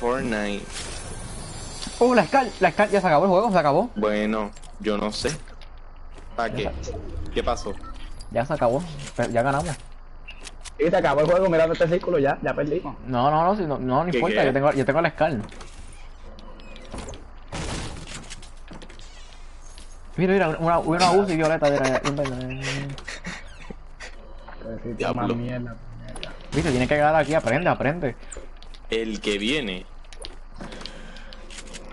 Fortnite. Uh, la Scar, la Scar, ya se acabó el juego, se acabó. Bueno, yo no sé. ¿Para qué? ¿Qué pasó? Ya se acabó, pero ya ganamos. Y se acabó el juego mirando este círculo ya, ya perdimos. No, no, no, si no, no, no ¿Qué, importa, qué? yo tengo, yo tengo la Scar. Mira, mira, una, una Uzi violeta, mira, mira, mira, mira. Pero sí, Diablo. mierda, mierda. Viste, tiene que quedar aquí, aprende, aprende. El que viene.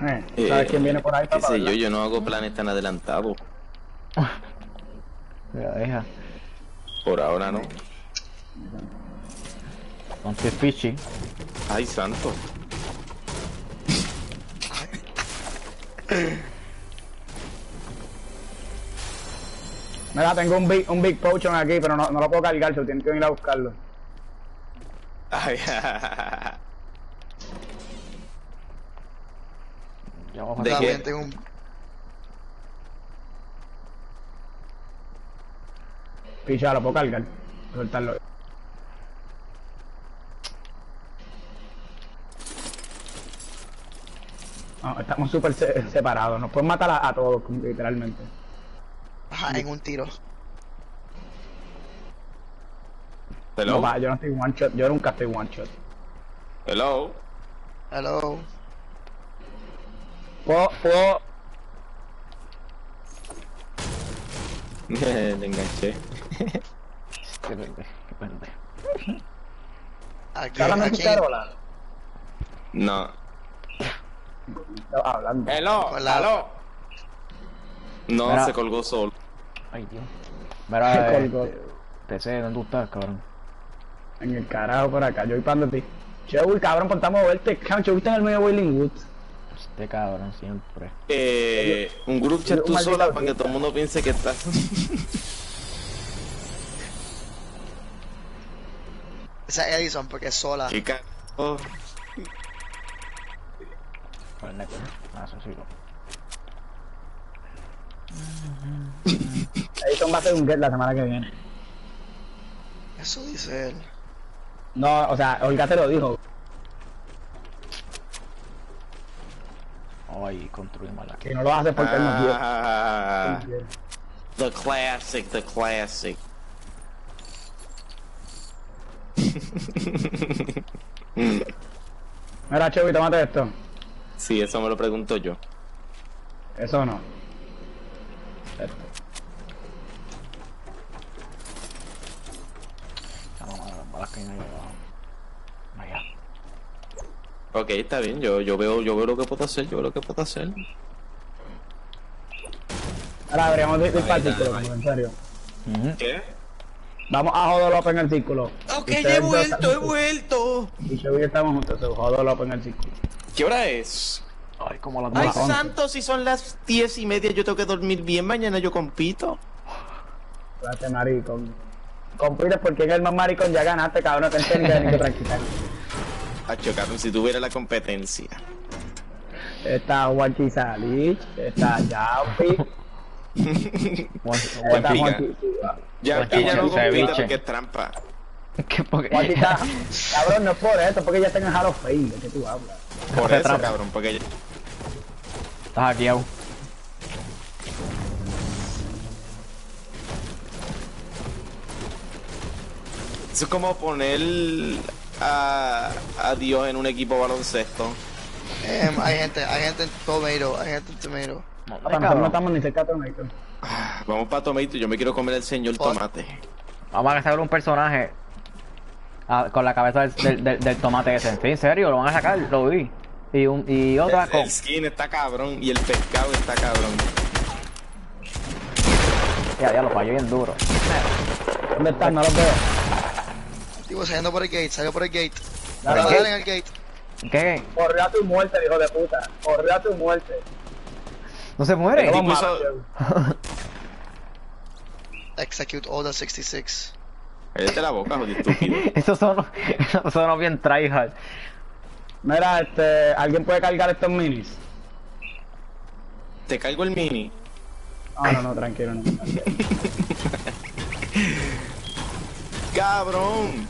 Eh, eh, ¿Sabes quién viene por ahí, qué sé yo, yo no hago planes tan adelantados. Deja. Por ahora no. Ponte fishy. Ay, santo. Mira, tengo un big, un big potion aquí, pero no, no lo puedo cargar, so tienen que ir a buscarlo. Ay, Ya vamos a tengo un... Picha, lo puedo cargar. Soltarlo. No, estamos súper se- separados. Nos pueden matar a, a todos, literalmente. Ajá, en un tiro. Hello. No, pa, yo no estoy one shot. Yo nunca estoy one shot. Hello. Hello. Puedo, puedo. Le enganché. Qué pendejo, qué pendejo. Aquí, ¿Cállame aquí. No. Estaba hablando. Hello. Con la- Hello. No, Mira. se colgó solo. Ay, Dios. Mira, Se eh, colgó. PC, ¿dónde tú estás, cabrón? En el carajo por acá. Yo voy para donde ti. Che, uy, cabrón, contamos moverte. Cabrón, che, viste en el medio de Wailing Woods. Este cabrón, siempre. Eh, un group chat tú sola para que todo el mundo piense que estás. Esa es Edison porque es sola. Chica. Oh, Ah, eso sí lo. Edison va a hacer un get la semana que viene. Eso dice él. No, o sea, Olga te lo dijo. Ay, construimos la Que no lo hace porque él no quiere. ah, the classic, the classic. Mira, Chevi, tómate esto. sí, eso me lo pregunto yo. Eso no. Esto. Vamos a las balas que hay ahí abajo. Vaya. Ok, está bien, yo, yo veo, yo veo lo que puedo hacer, yo veo lo que puedo hacer. Ahora deberíamos ir para el círculo. Ujú. ¿Qué? Vamos a joder López en el círculo. Ok, he vuelto, he vuelto. Y yo estamos juntos, so joder López en el círculo. ¿Qué hora es? Ay, como las Ay, santo, si son las diez y media, yo tengo que dormir bien, mañana yo compito. Gracias, maricón. Compites porque en el más maricón ya ganaste, cabrón, que entiendes ni que tranquilar. Acho, cabrón, si tuviera la competencia. Está Juanchi Salich, está Yaupi, está. Juanchi. Ya ya no ceviche. porque es trampa. ¿Qué porque- está. Cabrón, no es por eso, porque ya está en el Hall of Fame, ¿de qué tú hablas? Por eso, trampa. cabrón, porque Estás aquí, aún. eso es como poner a, a Dios en un equipo baloncesto. Em, hay gente, hay gente en Tomato, hay gente en Tomato. No, Papá, nosotros no estamos ni cerca de Tomato. Vamos para Tomato, yo me quiero comer el señor Por- tomate. Vamos a sacar un personaje ah, con la cabeza del, del, del- del tomate ese. Sí, en serio, lo van a sacar, lo vi. Y, un, y otra El, con. el skin está cabrón y el pescado está cabrón. Ya, ya lo falló bien duro. ¿Dónde están? No los veo. Tipo, saliendo por el gate, salió por el gate. Dale, Dale, dale en el gate. ¿Qué? Corre a tu muerte, hijo de puta. Corre a tu muerte. ¿No se muere? Tipo Chevi. Execute Order 66. Cállate la boca, jodido estúpido. Eso sonó, eso sonó bien tryhard. Mira, este, ¿alguien puede cargar estos minis? Te cargo el mini. No, no, no, tranquilo, no. Cabrón.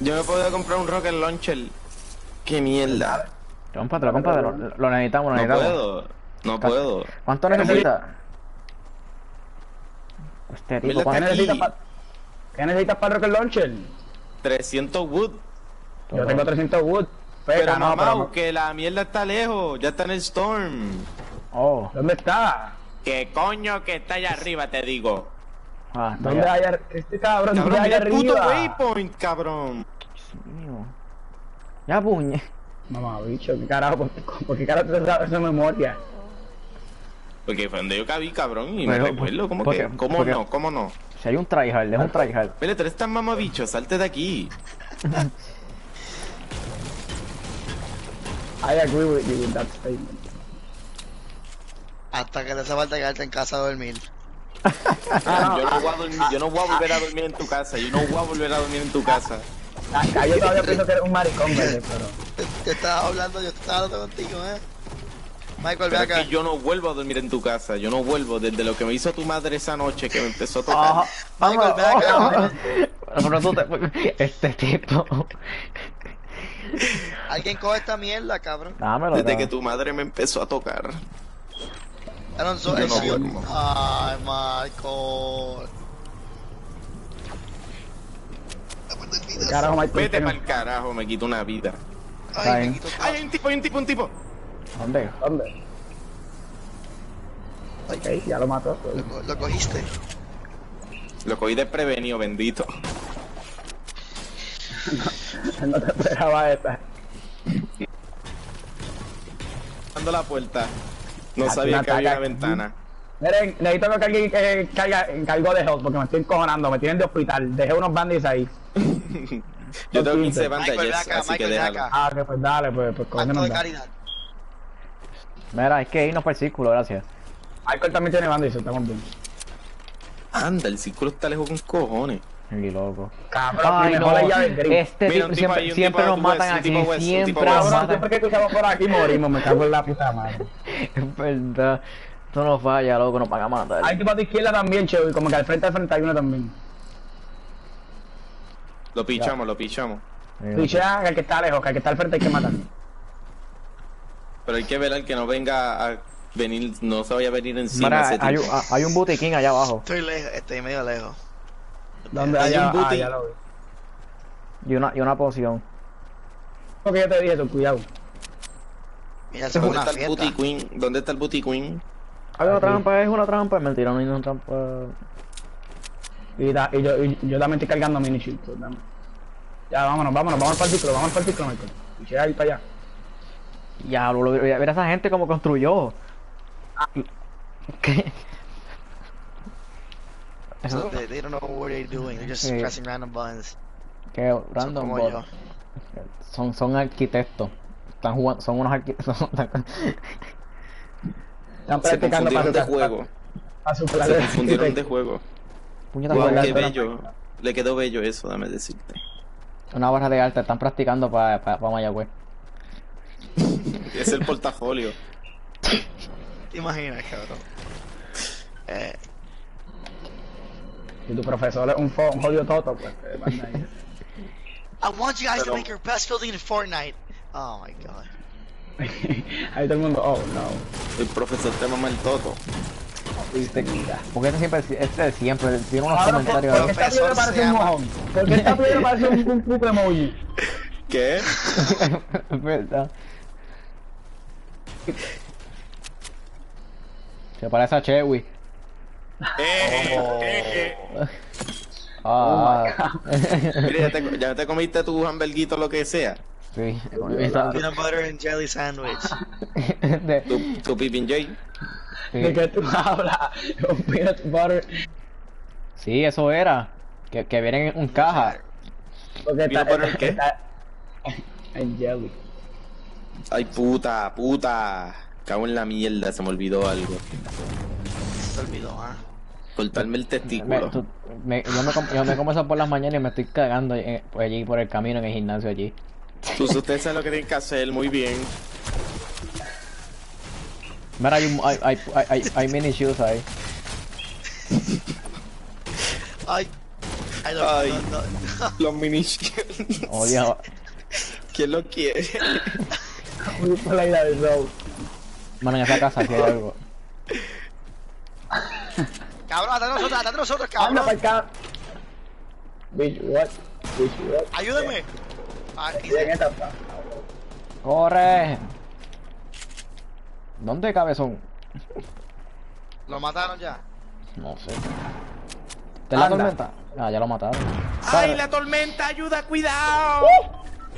Yo me puedo comprar un rocket launcher Qué mierda. Cómpratelo, cómpratelo. Lo, lo necesitamos, lo No necesitamos. puedo. No puedo. ¿Cuánto necesitas? Este tipo, Mira, ¿Qué ¿cuánto? aquí. necesitas para ¿Qué necesitas para el Rocket Launcher? 300 wood. Yo tengo 300 wood. Pero Peca, no, mamá, pero- que la mierda está lejos. Ya está en el storm. Oh, ¿Dónde está? ¿Qué coño que está allá arriba, te digo? Ah, ¿Dónde hay ar- este cabrón? Cabrón, ¿Dónde hay mira el puto arriba? waypoint, cabrón. Dios mío. Ya puñe. Mamá, bicho, ¿qué carajo? ¿Por, por qué carajo te sabes esa memoria? Porque fue donde yo cabí, cabrón, y Pero, me recuerdo. ¿Cómo porque- que? ¿Cómo porque- no? ¿Cómo no? Si hay un tryhard, es un tryhard. Mire, tú eres tan mamabicho, salte de aquí. I agree with you with that statement. Hasta que te hace falta quedarte en casa a dormir. Ah, yo, no voy a dormir, yo no voy a volver a dormir en tu casa. Yo no voy a volver a dormir en tu casa. Acá yo todavía pienso que eres un maricón, pero... Te, te estaba hablando, yo estaba hablando contigo, eh. Michael, ve es acá. que yo no vuelvo a dormir en tu casa. Yo no vuelvo desde lo que me hizo tu madre esa noche que me empezó a tocar. Ajá. Michael, ve acá. Este tipo. Alguien coge esta mierda, cabrón. Dámelo. Desde cabrón. que tu madre me empezó a tocar. Alonso, Yo el no duermo. Ay, Michael. ¿Qué carajo, Michael? Vete tiene- pa'l carajo, me quito una vida. Ay, bien. me quito ¡Ay, hay un tipo, hay un tipo, un tipo! ¿Dónde? ¿Dónde? Ok, ya lo mató. pues. Lo, lo cogiste. Lo cogí desprevenido, bendito. no te esperaba esta. Dando la puerta. No sabía que había una ventana. Miren, necesito que alguien eh, caiga en cargo de health porque me estoy encojonando, me tienen de hospital. Dejé unos bandits ahí. Yo tengo 15 15. bandages, Michael, ve acá, así que déjalo. acá. Ah, que pues dale, pues, pues cógenos de da. caridad. Mira, hay que irnos por el círculo, gracias. Michael también tiene bandits, estamos bien. Anda, el círculo está lejos con cojones. Y loco. Cabrón, Ay, no. ella del grip. Este Mira, tipo un tipo siempre, ahí, un siempre tipo nos matan aquí. Siempre siempre que cruzamos por aquí morimos, me cago en la puta madre. Es verdad. Esto no falla, loco, nos van a matar. Hay tipo de izquierda también, Chevy, como que al frente al frente hay uno también. Lo pichamos, lo pichamos. Sí, Pichea que el que está lejos, que el que está al frente hay que matar. Pero hay que velar que no venga a venir, no se vaya a venir encima Mira, ese hay, tipo. un- hay un botiquín allá abajo. Estoy lejos, estoy medio lejos. ¿Dónde Hay hay un Ah, lo vi. Y una, y una poción. Porque yo te dije, tú, cuidado. Mira, ¿Dónde una está el booty queen? ¿Dónde está el booty queen? Hay una Aquí. trampa, es una trampa. Es mentira, no hay una trampa. Y, da- y yo, y yo también estoy cargando mini shield. pues, dame. Ya, vámonos, vámonos, vamos para el ciclo, vamos el ciclo, Michael. Pichea ahí para allá. Ya, lo, lo- mira esa gente como construyó. ¿Qué? So Eso, they, they don't know what they're doing. They're just Sí. pressing random buttons. que Son random yo. Son, son arquitectos. Están jugando, son unos arquitectos. Están practicando para de juego. para su Se plan confundieron de juego. Wow, qué bello. Le quedó bello eso, dame decirte. Una barra de arte, están practicando para pa, pa Mayagüez. Es el portafolio. ¿Te imaginas, cabrón? Eh, Si tu profesor es un, fo- un jodido toto, pues. I want you guys to Pero- make your best building in Fortnite. Oh my god. Ahí todo el mundo, oh no. El profesor te mama el toto. Viste, mira. Porque este siempre, este siempre tiene unos Ahora, ¿por, comentarios. por qué esta piedra Profesor parece un mojón? ¿Por qué esta piedra parece un, un puto emoji? ¿Qué? Es verdad. Se parece a Chewy. Eh, Ah, Mira, ya te, ya te comiste tu hamburguito lo que sea. Sí. Peanut butter and jelly sandwich. de- Tu, tu Pippin J. sí. ¿De qué tú hablas? Un peanut butter. Sí, eso era. Que, que vienen en un caja. Porque está, ¿Peanut butter está, qué? está- en jelly. Ay, puta, puta. Cago en la mierda, se me olvidó algo. Se olvidó, ¿ah? Cortarme el Me- testículo. tú- me- yo, me, yo me como eso por las mañanas y me estoy cagando eh, allí por el camino en el gimnasio allí. Pues ustedes saben lo que tienen que hacer, muy bien. Mira, hay, un- hay, hay, hay, hay, mini shoes ahí. Ay. Ay, no, Ay. no, no. Los mini Odio. ¿Quién lo quiere? Voy por la isla del Row. Bueno, en esa casa sí hay algo. Cabrón, atrás de nosotros, atrás de nosotros, Anda para cabrón. acá. Bitch, what? Bitch, what? Ayúdame. Ah, se- está. ¡Corre! ¿Dónde cabezón? Lo mataron ya. No sé. ¿Te la Anda. tormenta? Ah, ya lo mataron. ¡Ay, la tormenta! ¡Ayuda, cuidado!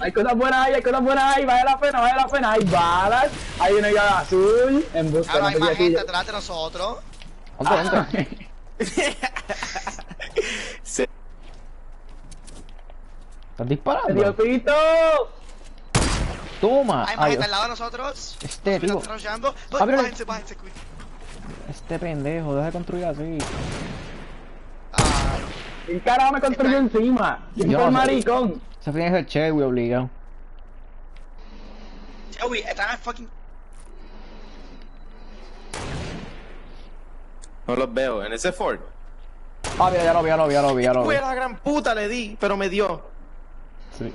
Hay cosas buenas ahí, hay cosas buenas ahí, vale la pena, vale la pena. Hay balas, hay una llave azul, en busca hay no más sé qué gente atrás de nosotros. ¿Dónde, dónde? Se- ¿Estás disparando? ¡Diosito! Toma. Hay más Ay, gente al lado de nosotros. Este Nos tipo. Ábrele. Bájense, bájense, Este pendejo, deja de construir así. Ah, ¿Quién carajo me construyó encima? ¿Quién Yo fue el no sé. maricón? Ese fin es el Chewy obligado. Joey, están fucking. No los veo. En ese Ford. Ah, ya lo vi, ya lo vi, ya lo vi, ya lo vi. Fue la gran puta le di, pero me dio. Sí.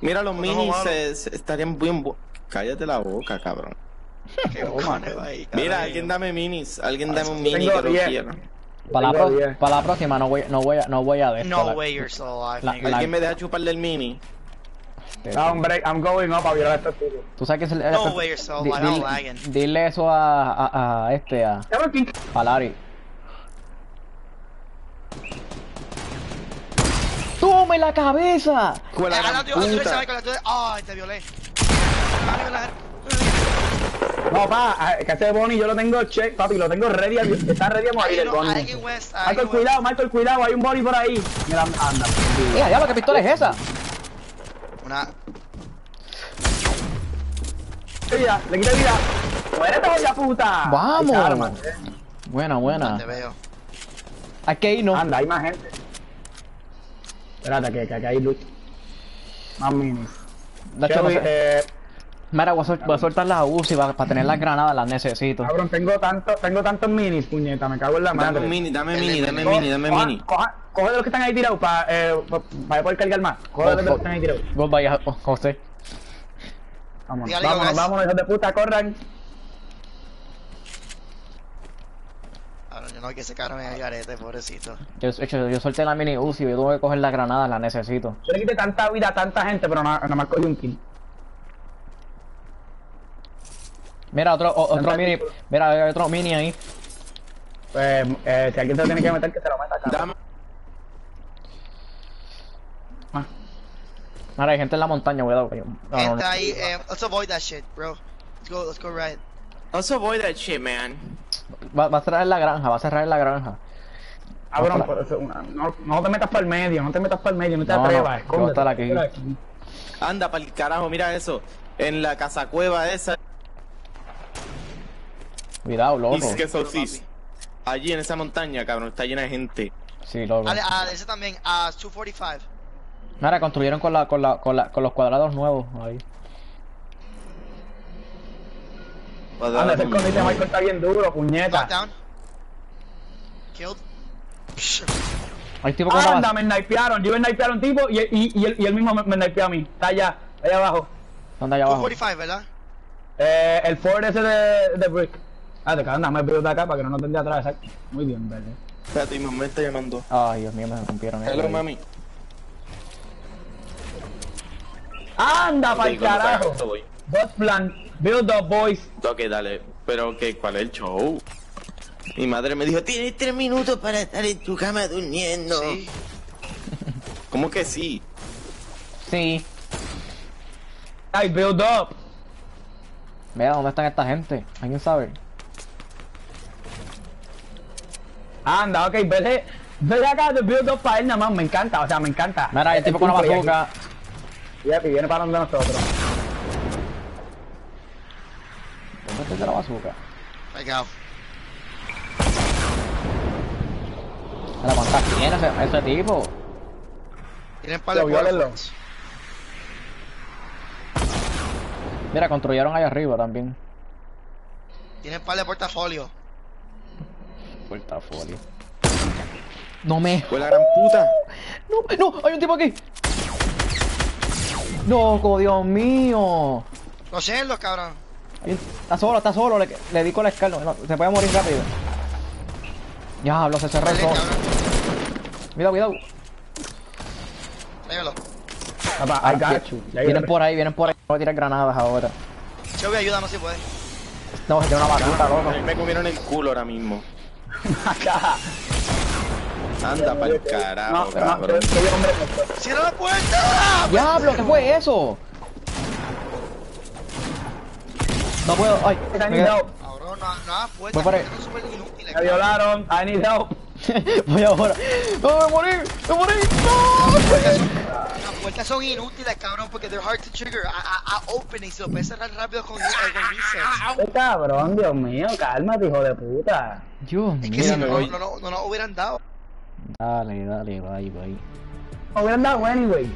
Mira, los minis se- se- estarían bien bu- Cállate la boca, cabrón. Qué ahí, Mira, alguien dame minis. Alguien dame un mini que lo 10. quiera. Para la, pro- 10. para la próxima no voy, no voy a, no voy a esto, No la- way you're still alive, La- ¿Alguien me deja chuparle el mini? este, No, hombre, I'm going up a violar estos tipos. Tú sabes que es el, No way you're so di- alive, I'm dile, lagging. dile eso a, a, a este, a, Cabrón, ¿quién- a Larry. ¡Tome la cabeza! La gran puta. Ay, te violé. No, pa, que ese Bonnie yo lo tengo check, papi, lo tengo ready, está ready a morir el Bonnie. Michael, cuidado. Michael, cuidado, hay un Bonnie por ahí. Mira, anda. Mira, ya lo que pistola es esa. Una. Vida, le quita vida. ¡Muérete, joya puta! Vamos. Eh. Buena, buena. Te veo. Hay que irnos. Anda, hay más gente. Espérate, que, que, que hay loot. Más minis. De hecho, eh, Mira, voy a, sol- voy a soltar las UCI para, para tener las granadas, las necesito. cabrón, tengo tanto, tengo tantos minis, puñeta, me cago en la Dame madre. mini, dame mini, dame mini, dame coja- mini. coja- Coge de los que están ahí tirados para eh, pa- poder cargar más. Coge de los que están ahí tirados. Goodbye, Jo- José. Vámonos, vámonos, vámonos, hijos de puta, corran. Ahora yo no hay que se caro en el garete, pobrecito. Yo, yo, yo solté la mini UCI, yo tuve que coger las granadas, las necesito. Yo le quité tanta vida a tanta gente, pero no, no me cogí un kill. Mira, otro, o- otro mini. Mira, hay otro mini ahí. Pues, eh, si alguien se lo tiene que meter, que se lo meta, cabrón. Dame. Ah, Mira, hay gente en la montaña, cuidado. no, no, Gente no. ahí, eh, let's avoid that shit, bro. Let's go, let's go right. Also avoid that shit, man. Va, va a cerrar en la granja, va a cerrar en la granja. Cabrón, Ojalá. por eso, una- no, no te metas para el medio, no te metas para el medio, no te No, atrevas, a escóndete. aquí. Anda, para el carajo, mira eso. En la casa cueva esa. Cuidado, loco. Is que Sosis. Allí en esa montaña, cabrón, está llena de gente. Sí, loco. Dale, ah, ese también, a 245. Mira, construyeron con, la, con, la, con, la, con los cuadrados nuevos ahí. Anda, ese escondite Michael está bien duro, puñeta. Lockdown. Killed. Hay tipo con Anda, me snipearon, yo me snipearon tipo y, y, y, él, y él mismo me, me snipeó a mí. Está allá, allá abajo. ¿Dónde allá abajo? 245, ¿verdad? Eh, el Ford ese de, de Brick. Ah, te anda, me veo de acá para que no nos den de atrás, exacto. Muy bien, verde. Espérate, mi mamá me está llamando. Ay, Dios mío, me rompieron. Hello, mami. Anda, para el carajo. Dos plan, build up boys. Ok, dale. Pero, ¿qué? ¿Cuál es el show? Mi madre me dijo, tienes tres minutos para estar en tu cama durmiendo. Sí. ¿Cómo que sí? Sí. Ay, build up. Vea, ¿dónde están esta gente? ¿Alguien sabe? Anda, ok, vete, vete acá de build up para él nada más, me encanta, o sea, me encanta. Mira, el tipo con aquí- bazooka. Y aquí viene para donde nosotros. ¿Dónde está el de la bazooka? Ahí go. Mira, ¿cuántas tiene ese, ese tipo? Tienen par de. Mira, construyeron ahí arriba también. Tienen par de portafolio. Portafolio. No me. Fue la gran puta. No, no, hay un tipo aquí. Loco, Dios mío. Lo sé, los cabrón. Está solo, está solo. Le, le di con la escala. No, se puede morir rápido. Diablo, se cerró el solo. Cuidado, cuidado. Papá, I got you. Ya Vienen por ahí, vienen por ahí. Voy a tirar granadas ahora. Chovy, ayúdanos si puedes. No, se tiene una batuta, A loco. me comieron el culo ahora mismo. Anda pa'l No, carajo, no, cabrón. ¡Cierra la puerta! ¡Diablo! ¿Qué fue eso? No puedo. Ay, I me need help. Cabrón, no, no, puerta. Voy para ahí. Son súper inútiles. Me violaron. I need help. Voy ahora. ¡No, me morí! ¡Me morí! ¡No! Las puertas son inútiles, cabrón, porque they're hard to trigger. A, a, a open y se lo puedes cerrar rápido con, con reset. Qué cabrón, Dios mío. Cálmate, hijo de puta. Dios Es que mío. si no, no, no, no nos hubieran dado. Dale, dale, bye, bye. Me hubieran dado anyway.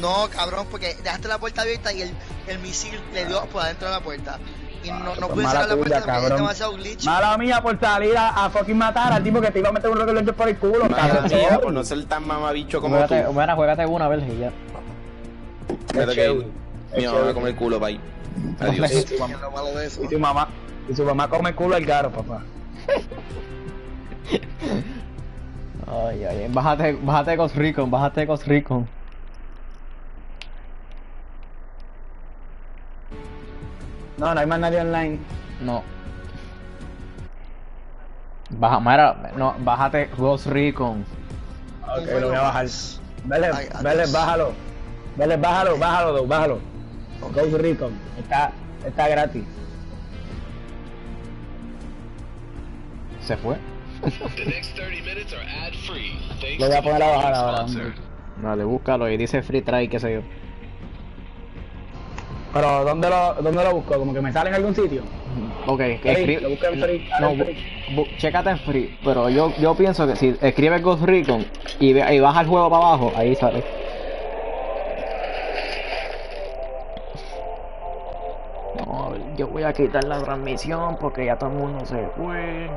No, cabrón, porque dejaste la puerta abierta y el, el misil le dio por adentro de la puerta. Y no, no pude mala cerrar la puerta cabrón. demasiado glitch. Mala mía por salir a, a fucking matar al tipo que te iba a meter un rocket launcher por el culo, Mala cabrón. mía por no ser tan mamabicho como tú. Juégate, bueno, juégate una vez y ya. Que mi mamá me come el culo, bye. Adiós. Y tu mamá, y tu mamá, y su mamá come culo al caro, papá. Ay, ay, ay. Bájate, bájate de Ghost Recon, bájate de Ghost No, no hay más nadie online. No. Baja, mira, no, bájate Ghost Recon. Ok, lo voy a bajar. Vele, Ay, vele, bájalo. Vele, bájalo, bájalo, bájalo. Ghost Recon. Está, está gratis. Se fue. The next 30 minutes are ad free. Thanks Lo voy a poner a bajar ahora. Dale, búscalo y dice free try, qué sé yo. Pero, ¿dónde lo, ¿dónde lo busco? ¿Como que me sale en algún sitio? Ok, que Free, escribe. lo busca en free, No, en bu- free. bu- chécate en free. Pero yo, yo pienso que si escribes Ghost Recon y, ve- y baja el juego para abajo, ahí sale. No, yo voy a quitar la transmisión porque ya todo el mundo se fue.